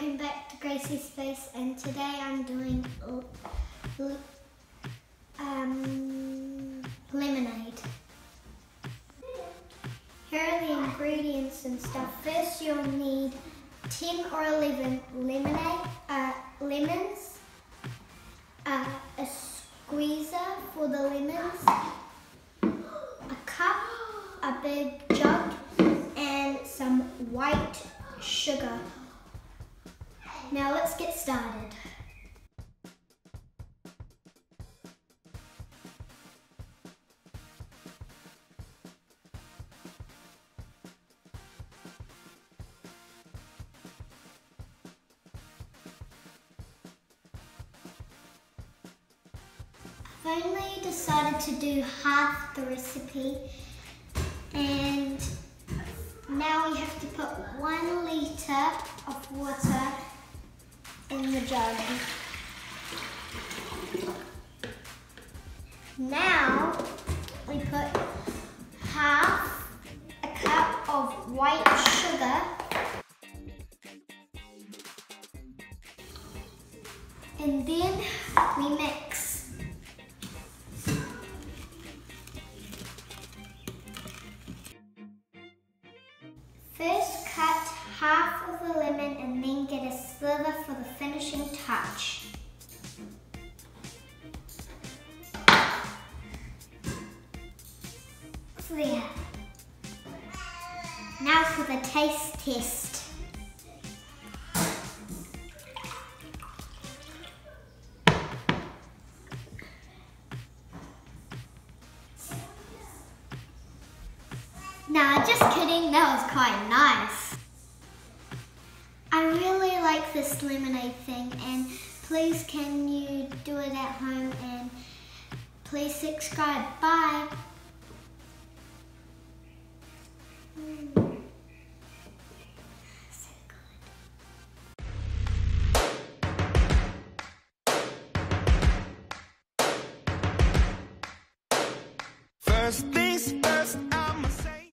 Welcome back to Gracie's Space and today I'm doing um, lemonade. Here are the ingredients and stuff. First you'll need 10 or 11 lemonade, uh, lemons, uh, a squeezer for the lemons, a cup, a big jug and some white sugar. Now let's get started. I've only decided to do half the recipe and now we have to put one litre of water in the jug. Now we put half a cup of white sugar and then we mix. First cut half of the lemon and then get a sliver for the finishing touch. There. Now for the taste test. Nah, just kidding. That was quite nice. I really like this lemonade thing and please can you do it at home and please subscribe. Bye. First things first,